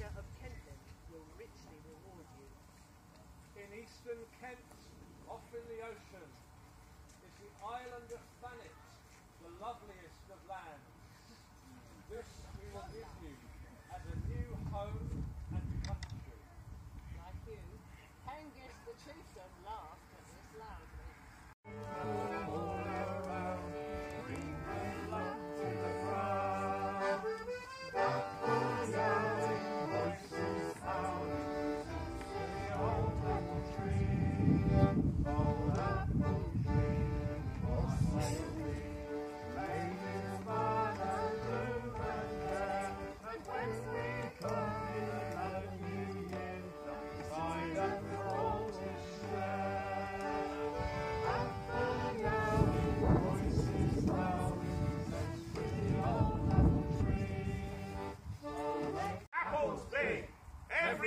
of Kentland, will richly reward you. In eastern Kent, off in the ocean, is the island of Thanet, the loveliest of lands. This we will give you as a new home and country. Like you, Hengist the chieftain laughed at this loudly.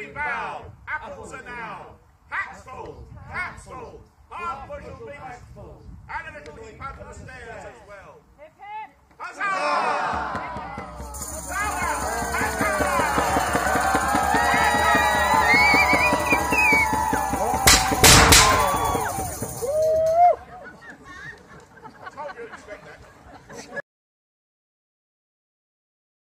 we bow, apples are now, hats fold, hats fold, hard bushel beats, and a little heap up the stairs as well. Hip hip! Huzzah! Expect that.